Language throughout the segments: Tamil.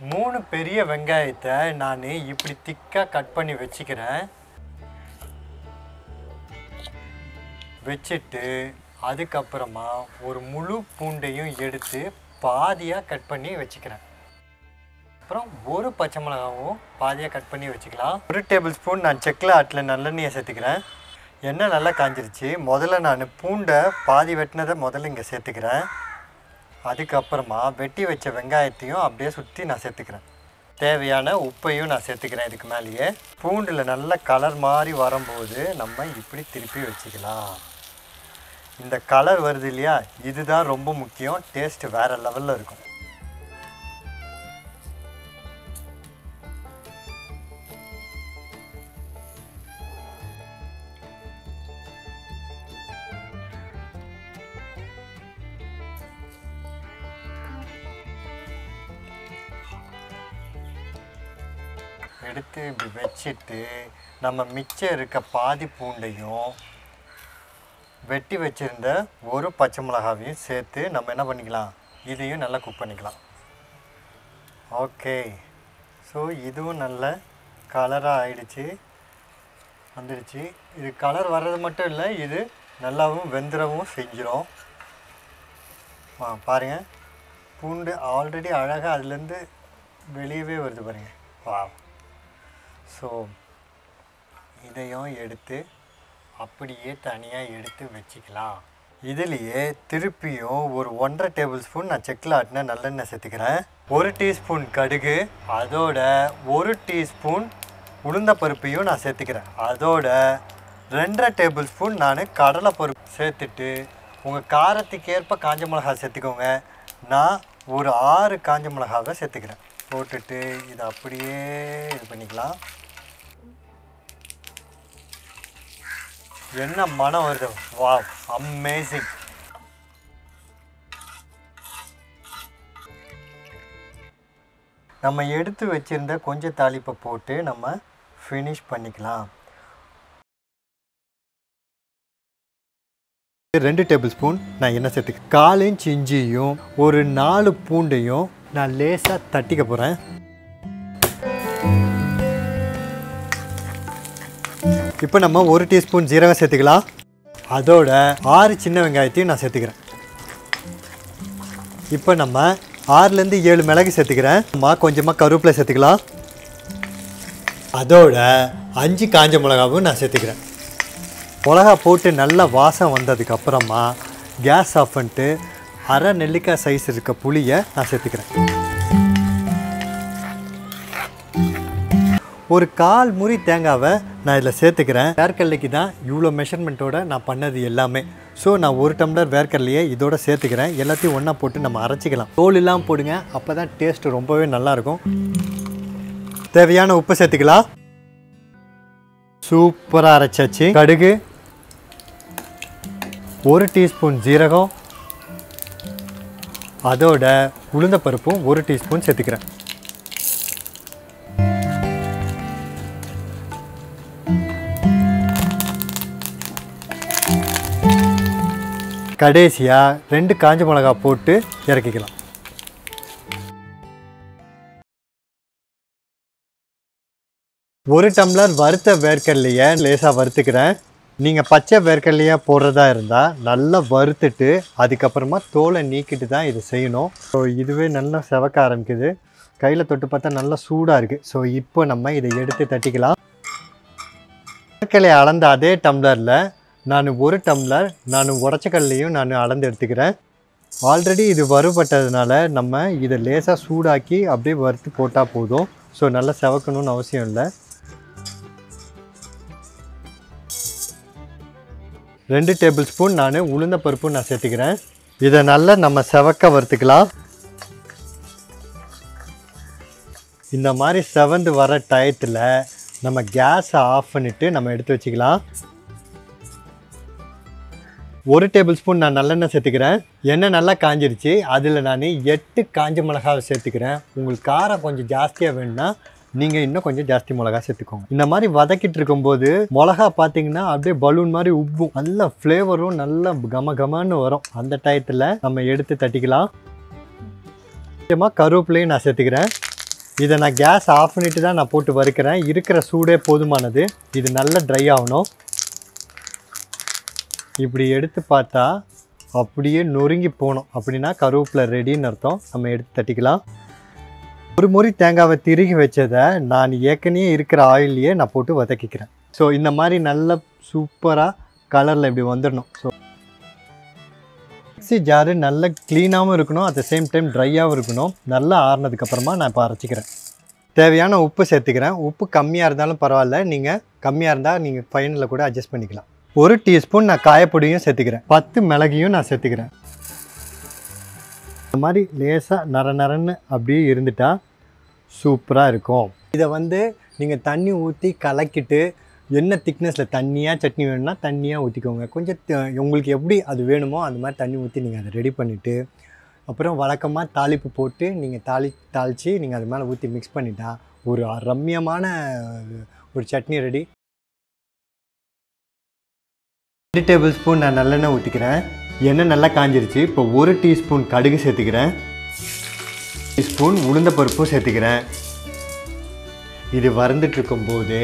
மூணு பெரிய வெங்காயத்தை நான் இப்படி திக்காக கட் பண்ணி வச்சுக்கிறேன். வச்சுட்டு அதுக்கப்புறமா ஒரு முழு பூண்டையும் எடுத்து பாதியாக கட் பண்ணி வச்சுக்கிறேன். அப்புறம் ஒரு பச்சை மிளகாவும் பாதியாக கட் பண்ணி வச்சுக்கலாம். ஒரு டேபிள் ஸ்பூன் நான் செக்கில் ஆட்டில் நல்லெண்ணெயை சேர்த்துக்கிறேன். எண்ணெய் நல்லா காஞ்சிருச்சு. முதல்ல நான் பூண்டை பாதி வெட்டினதை முதல்ல இங்கே சேர்த்துக்கிறேன். அதுக்கப்புறமா வெட்டி வச்ச வெங்காயத்தையும் அப்படியே சுற்றி நான் சேர்த்துக்கிறேன். தேவையான உப்பையும் நான் சேர்த்துக்கிறேன் இதுக்கு மேலேயே. பூண்டில் நல்ல கலர் மாதிரி வரும்போது நம்ம இப்படி திருப்பி வச்சுக்கலாம். இந்த கலர் வருது இல்லையா? இதுதான் ரொம்ப முக்கியம். டேஸ்ட்டு வேறு லெவலில் இருக்கும். எடுத்து இப்படி வச்சுட்டு நம்ம மிச்சம் இருக்க பாதி பூண்டையும் வெட்டி வச்சிருந்த ஒரு பச்சை மிளகாவையும் சேர்த்து நம்ம என்ன பண்ணிக்கலாம்? இதையும் நல்லா குக் பண்ணிக்கலாம். ஓகே ஸோ இதுவும் நல்ல கலராக ஆயிடுச்சு. வந்துடுச்சு. இது கலர் வர்றது மட்டும் இல்லை இது நல்லாவும் வெந்துடவும் செஞ்சிடும் ஆ பாருங்கள் பூண்டு ஆல்ரெடி அழகாக அதுலேருந்து வெளியவே வருது பாருங்கள் வா ஸோ இதையும் எடுத்து அப்படியே தனியாக எடுத்து வச்சுக்கலாம். இதுலேயே திருப்பியும் ஒரு ஒன்றரை டேபிள் ஸ்பூன் நான் செக்கில் ஆட்டின நல்லெண்ணெய் சேர்த்துக்கிறேன். ஒரு டீஸ்பூன் கடுகு அதோட ஒரு டீஸ்பூன் உளுந்த பருப்பையும் நான் சேர்த்துக்கிறேன். அதோட ரெண்டரை டேபிள் ஸ்பூன் நான் கடலை பருப்பு சேர்த்துட்டு உங்கள் காரத்துக்கேற்ப காஞ்ச மிளகாய் சேர்த்துக்கோங்க. நான் ஒரு ஆறு காஞ்ச மிளகாவை சேர்த்துக்கிறேன். போட்டுட்டு இதை அப்படியே இது பண்ணிக்கலாம். என்ன மனம் வருது? வா அமேசிங் நம்ம எடுத்து வச்சிருந்த கொஞ்சம் தாளிப்பை போட்டு நம்ம ஃபினிஷ் பண்ணிக்கலாம். ரெண்டு டேபிள் ஸ்பூன் நான் என்ன சேர்த்துக்க காலையும் இன்ச் ஒரு நாலு பூண்டையும் நான் லேசாக தட்டிக்க போகிறேன் இப்போ நம்ம ஒரு டீஸ்பூன் ஜீரகம் சேர்த்துக்கலாம். அதோட ஆறு சின்ன வெங்காயத்தையும் நான் சேர்த்துக்கிறேன். இப்போ நம்ம ஆறுலேருந்து ஏழு மிளகு சேர்த்துக்கிறேன். நம்ம கொஞ்சமாக கருவேப்பிலை சேர்த்துக்கலாம். அதோட அஞ்சு காஞ்ச மிளகாவும் நான் சேர்த்துக்கிறேன். மிளகா போட்டு நல்லா வாசம் வந்ததுக்கப்புறமா கேஸ் ஆஃப் பண்ணிட்டு அரை நெல்லிக்காய் சைஸ் இருக்க புளியை நான் சேர்த்துக்கிறேன். ஒரு கால் முறி தேங்காவை நான் இதில் சேர்த்துக்கிறேன். வேர்க்கடலைக்கு தான் இவ்வளோ மெஷர்மெண்ட்டோட நான் பண்ணது எல்லாமே. ஸோ நான் ஒரு டம்ளர் வேர்க்கடலையை இதோட சேர்த்துக்கிறேன். எல்லாத்தையும் ஒன்றா போட்டு நம்ம அரைச்சிக்கலாம். தோல் இல்லாமல் போடுங்க. அப்போ தான் டேஸ்ட் ரொம்பவே நல்லாயிருக்கும். தேவையான உப்பு சேர்த்துக்கலாம். சூப்பராக அரைச்சாச்சு. கடுகு. ஒரு டீஸ்பூன் ஜீரகம். அதோட உளுந்த பருப்பும் ஒரு டீஸ்பூன் சேர்த்துக்கிறேன். கடைசியாக ரெண்டு காஞ்ச மிளகா போட்டு இறக்கிக்கலாம். ஒரு டம்ளர் வறுத்த வேர்க்கடலையை லேசாக வறுத்துக்கிறேன். நீங்கள் பச்சை வேர்க்கடலையாக போடுறதா இருந்தால் நல்லா வறுத்துட்டு அதுக்கப்புறமா தோலை நீக்கிட்டு தான் இது செய்யணும். ஸோ இதுவே நல்லா செவக்க ஆரம்பிக்குது. கையில் தொட்டு பார்த்தா நல்லா சூடாக இருக்குது ஸோ இப்போ நம்ம இதை எடுத்து தட்டிக்கலாம். வேர்க்கடலையை அளந்த அதே டம்ளரில் நான் ஒரு டம்ளர் நான் உடச்சக்கல்லையும் நான் அளந்து எடுத்துக்கிறேன். ஆல்ரெடி இது வறுபட்டதுனால நம்ம இதை லேசாக சூடாக்கி அப்படியே வறுத்து போட்டால் போதும். ஸோ நல்லா செவக்கணும்னு அவசியம் இல்லை. ரெண்டு டேபிள் ஸ்பூன் நான் உளுந்த பருப்பு நான் சேர்த்துக்கிறேன். இதை நல்லா நம்ம செவக்க வறுத்துக்கலாம். இந்த மாதிரி செவந்து வர டயத்தில் நம்ம கேஸை ஆஃப் பண்ணிவிட்டு நம்ம எடுத்து வச்சுக்கலாம். ஒரு டேபிள் ஸ்பூன் நான் நல்லெண்ணெய் சேர்த்துக்கிறேன். எண்ணெய் நல்லா காஞ்சிருச்சு. அதில் நான் எட்டு காஞ்ச மிளகாவை சேர்த்துக்கிறேன். உங்களுக்கு காரம் கொஞ்சம் ஜாஸ்தியாக வேணும்னா நீங்கள் இன்னும் கொஞ்சம் ஜாஸ்தி மிளகா சேர்த்துக்கோங்க. இந்த மாதிரி வதக்கிட்டு இருக்கும்போது மிளகா பார்த்தீங்கன்னா அப்படியே பலூன் மாதிரி உப்பும் நல்ல ஃப்ளேவரும் நல்ல கம கமன்னு வரும். அந்த டயத்தில் நம்ம எடுத்து தட்டிக்கலாம். முக்கியமாக கருவேப்பிலையும் நான் சேர்த்துக்கிறேன். இதை நான் கேஸ் ஆஃப் பண்ணிட்டு தான் நான் போட்டு வறுக்கிறேன். இருக்கிற சூடே போதுமானது. இது நல்லா ட்ரை ஆகணும். இப்படி எடுத்து பார்த்தா அப்படியே நொறுங்கி போகணும். அப்படின்னா கருவேப்பிலை ரெடின்னு அர்த்தம். நம்ம எடுத்து தட்டிக்கலாம். ஒரு முறை தேங்காவை திருகி வச்சதை நான் ஏற்கனவே இருக்கிற ஆயிலையே நான் போட்டு வதக்கிக்கிறேன். ஸோ இந்த மாதிரி நல்ல சூப்பராக கலரில் இப்படி வந்துடணும். ஸோ மிக்சி ஜாரு நல்ல க்ளீனாகவும் இருக்கணும். அட் த சேம் டைம் ட்ரையாகவும் இருக்கணும். நல்லா ஆறுனதுக்கப்புறமா நான் இப்போ அரைச்சிக்கிறேன். தேவையான உப்பு சேர்த்துக்கிறேன். உப்பு கம்மியாக இருந்தாலும் பரவாயில்ல. நீங்கள் கம்மியாக இருந்தால் நீங்கள் ஃபைனலில் கூட அட்ஜஸ்ட் பண்ணிக்கலாம். ஒரு டீஸ்பூன் நான் காயப்பொடியும் சேர்த்துக்கிறேன். பத்து மிளகையும் நான் சேர்த்துக்கிறேன். இந்த மாதிரி லேசாக நர நரன்னு அப்படியே இருந்துட்டால் சூப்பராக இருக்கும். இதை வந்து நீங்கள் தண்ணி ஊற்றி கலக்கிட்டு என்ன திக்னஸில் தண்ணியாக சட்னி வேணும்னா தண்ணியாக ஊற்றிக்கோங்க கொஞ்சம் உங்களுக்கு எப்படி அது வேணுமோ அந்த மாதிரி தண்ணி ஊற்றி நீங்கள் அதை ரெடி பண்ணிவிட்டு அப்புறம் வழக்கமாக தாளிப்பு போட்டு நீங்கள் தாளி தாளித்து நீங்கள் அது மேலே ஊற்றி மிக்ஸ் பண்ணிட்டா ஒரு ரம்மியமான ஒரு சட்னி ரெடி ரெண்டு டேபிள் ஸ்பூன் நான் நல்லெண்ணெய் ஊற்றிக்கிறேன் எண்ணெய் நல்லா காஞ்சிருச்சு. இப்போ ஒரு டீஸ்பூன் கடுகு சேர்த்துக்கிறேன். டீஸ்பூன் உளுந்த பருப்பும் சேர்த்துக்கிறேன். இது வறந்துட்டு இருக்கும்போது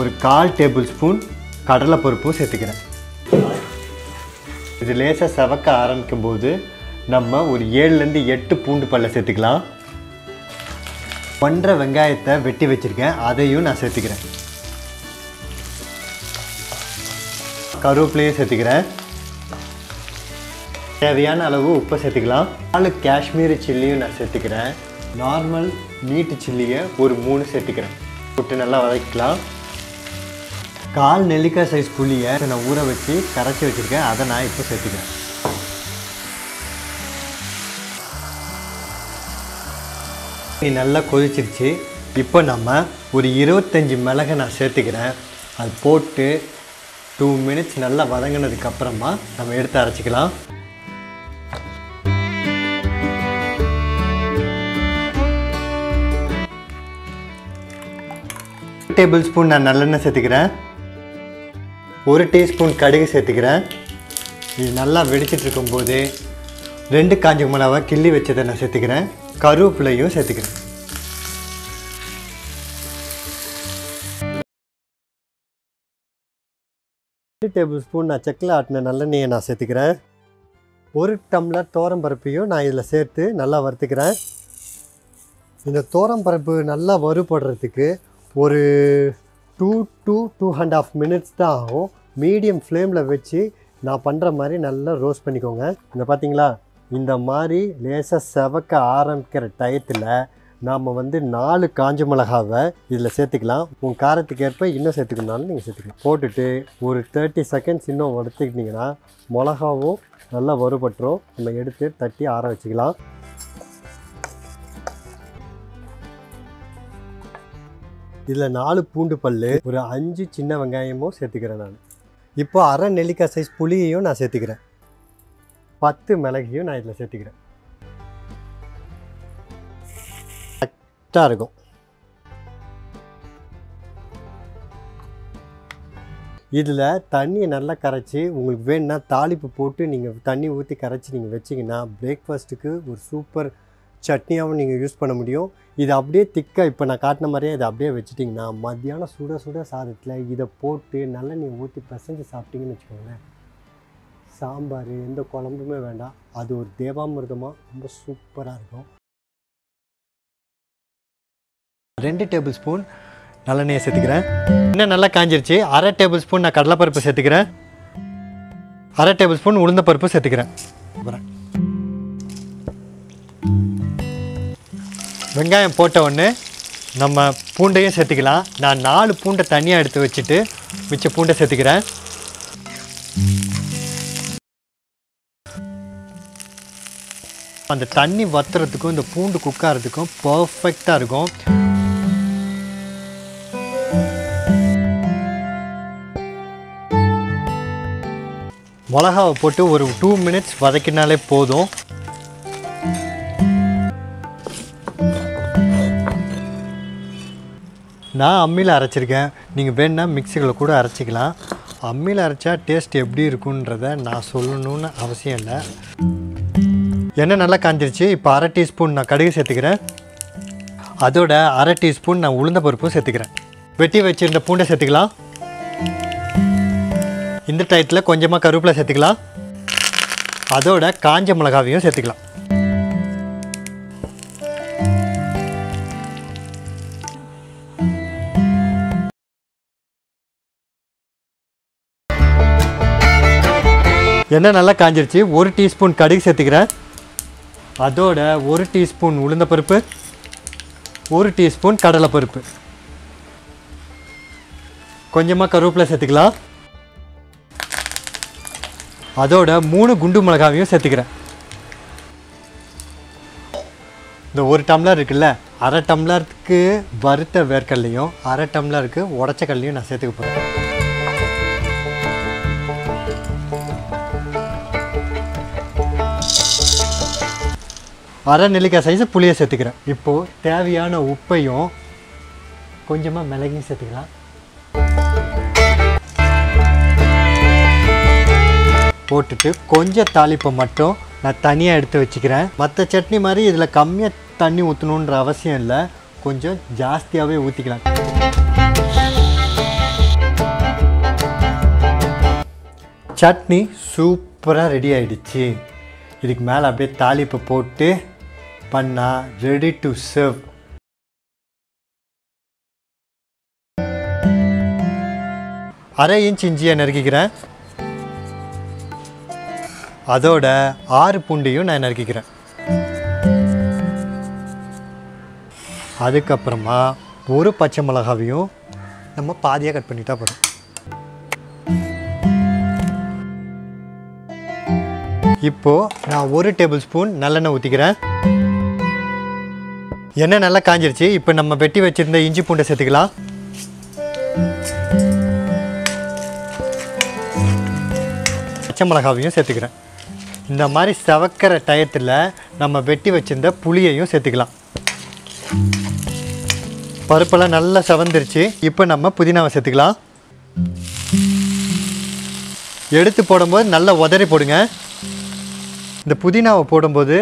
ஒரு கால் டேபிள் ஸ்பூன் கடலைப்பருப்பும் சேர்த்துக்கிறேன். இது லேசாக செவக்க ஆரம்பிக்கும் போது நம்ம ஒரு ஏழுலேருந்து எட்டு பூண்டு பல்ல சேர்த்துக்கலாம். ஒன்றரை வெங்காயத்தை வெட்டி வச்சுருக்கேன். அதையும் நான் சேர்த்துக்கிறேன். கருவேப்பிலையும் சேர்த்துக்கிறேன். தேவையான அளவு உப்பை சேர்த்துக்கலாம். நாலு காஷ்மீரி சில்லியும் நான் சேர்த்துக்கிறேன். நார்மல் நீட்டு சில்லியை ஒரு மூணு சேர்த்துக்கிறேன். போட்டு நல்லா வதக்கிக்கலாம். கால் நெல்லிக்காய் சைஸ் புளியை நான் ஊற வச்சு கரைச்சி வச்சுருக்கேன். அதை நான் இப்போ சேர்த்துக்கிறேன். இது நல்லா கொதிச்சிருச்சு. இப்போ நம்ம ஒரு இருபத்தஞ்சி மிளகை நான் சேர்த்துக்கிறேன். அது போட்டு டூ மினிட்ஸ் நல்லா வதங்கினதுக்கு அப்புறமா நம்ம எடுத்து அரைச்சிக்கலாம். டேபிள் ஸ்பூன் நான் நல்லெண்ணெய் சேர்த்துக்கிறேன். ஒரு டீஸ்பூன் கடுகு சேர்த்துக்கிறேன். இது நல்லா வெடிச்சிட்டு இருக்கும்போது ரெண்டு காஞ்ச மிளகா கிள்ளி வச்சதை நான் சேர்த்துக்கிறேன். கருவேப்பிலையும் சேர்த்துக்கிறேன். ரெண்டு டேபிள் ஸ்பூன் நான் செக்கில் ஆட்டின நல்லெண்ணெயை நான் சேர்த்துக்கிறேன். ஒரு டம்ளர் தோரம் பருப்பையும் நான் இதில் சேர்த்து நல்லா வறுத்துக்கிறேன். இந்த தோரம் பருப்பு நல்லா வறுபடுறதுக்கு ஒரு two two two and half minutes தான் ஆகும். மீடியம் ஃப்ளேமில் வச்சு நான் பண்ணுற மாதிரி நல்லா ரோஸ்ட் பண்ணிக்கோங்க. இந்த பார்த்தீங்களா இந்த மாதிரி லேசாக செவக்க ஆரம்பிக்கிற டயத்தில் நாம் வந்து நாலு காஞ்ச மிளகாவை இதில் சேர்த்துக்கலாம். உங்கள் காரத்துக்கு ஏற்ப இன்னும் சேர்த்துக்கணுனாலும் நீங்கள் சேர்த்துக்கலாம் போட்டுட்டு ஒரு தேர்ட்டி செகண்ட்ஸ் இன்னும் எடுத்துக்கிட்டிங்கன்னா மிளகாவும் நல்லா வறுபட்டுரும். நம்ம எடுத்து தட்டி ஆற வச்சுக்கலாம். இதில் நாலு பூண்டு பல் ஒரு அஞ்சு சின்ன வெங்காயமும் சேர்த்துக்கிறேன் நான். இப்போ அரை நெல்லிக்காய் சைஸ் புளியையும் நான் சேர்த்துக்கிறேன். பத்து மிளகையும் நான் இதில் சேர்த்துக்கிறேன். கரெக்டாக இருக்கும். இதில் தண்ணியை நல்லா கரைச்சி உங்களுக்கு வேணும்னா தாளிப்பு போட்டு நீங்கள் தண்ணி ஊற்றி கரைச்சி நீங்கள் வச்சிங்கன்னா பிரேக்ஃபாஸ்ட்டுக்கு ஒரு சூப்பர் சட்னியாகவும் நீங்கள் யூஸ் பண்ண முடியும். இது அப்படியே திக்காக இப்போ நான் காட்டின மாதிரியே இதை அப்படியே வச்சுட்டிங்கன்னா மத்தியானம் சுட சுட சாதத்தில் இதை போட்டு நல்லா நீங்கள் ஊற்றி பிசைஞ்சு சாப்பிட்டீங்கன்னு வச்சுக்கோங்களேன். சாம்பார் எந்த குழம்புமே வேண்டாம். அது ஒரு தேவாமிர்தமாக ரொம்ப சூப்பராக இருக்கும். ரெண்டு டேபிள் ஸ்பூன் நல்லெண்ணெயை சேர்த்துக்கிறேன். இன்னும் நல்லா காஞ்சிருச்சு. அரை டேபிள் ஸ்பூன் நான் கடலைப்பருப்பு சேர்த்துக்கிறேன். அரை டேபிள் ஸ்பூன் உளுந்த பருப்பு சேர்த்துக்கிறேன். அப்புறம் வெங்காயம் போட்ட உடனே நம்ம பூண்டையும் சேர்த்துக்கலாம். நான் நாலு பூண்டை தனியாக எடுத்து வச்சுட்டு மிச்ச பூண்டை சேர்த்துக்கிறேன். அந்த தண்ணி வத்துறதுக்கும் இந்த பூண்டு குக்காகிறதுக்கும் பர்ஃபெக்டாக இருக்கும். மிளகாவை போட்டு ஒரு டூ மினிட்ஸ் வதக்கினாலே போதும். நான் அம்மியில் அரைச்சிருக்கேன். நீங்கள் வேணால் மிக்சிகளை கூட அரைச்சிக்கலாம். அம்மியில் அரைச்சா டேஸ்ட் எப்படி இருக்குன்றத நான் சொல்லணும்னு அவசியம் இல்லை. எண்ணெய் நல்லா காஞ்சிருச்சு. இப்போ அரை டீஸ்பூன் நான் கடுகு சேர்த்துக்கிறேன். அதோட அரை டீஸ்பூன் நான் உளுந்த பருப்பும் சேர்த்துக்கிறேன். வெட்டி வச்சிருந்த பூண்டை சேர்த்துக்கலாம். இந்த டயத்தில் கொஞ்சமாக கருவேப்பிலை சேர்த்துக்கலாம். அதோட காஞ்ச மிளகாவையும் சேர்த்துக்கலாம். எண்ணெய் நல்லா காஞ்சிருச்சு. ஒரு டீஸ்பூன் கடுகு சேர்த்துக்கிறேன். அதோட ஒரு டீஸ்பூன் உளுந்தப்பருப்பு ஒரு டீஸ்பூன் கடலைப்பருப்பு கொஞ்சமாக கருவேப்பிலை சேர்த்துக்கலாம். அதோட மூணு குண்டு மிளகாவையும் சேர்த்துக்கிறேன். இந்த ஒரு டம்ளர் இருக்குல்ல அரை டம்ளருக்கு வறுத்த வேர்க்கடலையும் அரை டம்ளருக்கு உடச்ச கல்லையும் நான் சேர்த்துக்க போகிறேன் அரை நெல்லிக்காய் சைஸ் புளியை சேர்த்துக்கிறேன். இப்போது தேவையான உப்பையும் கொஞ்சமாக மிளகையும் சேர்த்துக்கலாம். போட்டுட்டு கொஞ்சம் தாளிப்பை மட்டும் நான் தனியாக எடுத்து வச்சுக்கிறேன். மற்ற சட்னி மாதிரி இதில் கம்மியாக தண்ணி ஊற்றணுன்ற அவசியம் இல்லை. கொஞ்சம் ஜாஸ்தியாகவே ஊற்றிக்கலாம் சட்னி சூப்பராக ரெடி ஆகிடுச்சு இதுக்கு மேலே அப்படியே தாளிப்பை போட்டு பண்ணால் ரெடி டு சர்வ் அரை இன்ச் இஞ்சியை நறுக்கிக்கிறேன். அதோட ஆறு பூண்டையும் நான் நறுக்கிக்கிறேன். அதுக்கப்புறமா ஒரு பச்சை மிளகாவையும் நம்ம பாதியாக கட் பண்ணிட்டா போதும். இப்போது நான் ஒரு டேபிள் ஸ்பூன் நல்லெண்ணெய் ஊற்றிக்கிறேன் எண்ணெய் நல்லா காஞ்சிருச்சு. இப்போ நம்ம வெட்டி வச்சுருந்த இஞ்சி பூண்டை சேர்த்துக்கலாம். பச்சை மிளகாவையும் சேர்த்துக்கிறேன். இந்த மாதிரி சவக்கிற டயத்தில் நம்ம வெட்டி வச்சிருந்த புளியையும் சேர்த்துக்கலாம். பருப்பெல்லாம் நல்லா செவந்துருச்சு. இப்போ நம்ம புதினாவை சேர்த்துக்கலாம். எடுத்து போடும்போது நல்லா உதறி போடுங்க. இந்த புதினாவை போடும்போது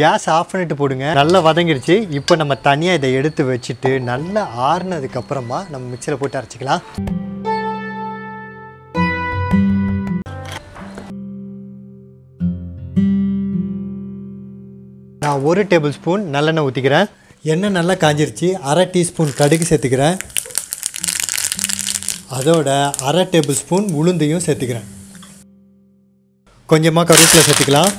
கேஸ் ஆஃப் பண்ணிட்டு போடுங்க. நல்லா வதங்கிடுச்சு இப்போ நம்ம தனியாக இதை எடுத்து வச்சுட்டு நல்லா ஆறுனதுக்கப்புறமா நம்ம மிக்சியில் போட்டு அரைச்சிக்கலாம். நான் ஒரு டேபிள் ஸ்பூன் நல்லெண்ணெய் ஊற்றிக்கிறேன் எண்ணெய் நல்லா காஞ்சிருச்சு. அரை டீஸ்பூன் கடுகு சேர்த்துக்கிறேன். அதோட அரை டேபிள் ஸ்பூன் உளுந்தையும் சேர்த்துக்கிறேன். கொஞ்சமாக கருவேப்பிலை சேர்த்துக்கலாம்.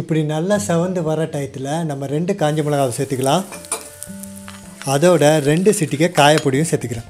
இப்படி நல்லா செவந்து வர டயத்தில் நம்ம ரெண்டு காஞ்ச மிளகாவை சேர்த்துக்கலாம். அதோட ரெண்டு சிட்டிக்கை காயப்பொடியும் சேர்த்துக்கிறேன்.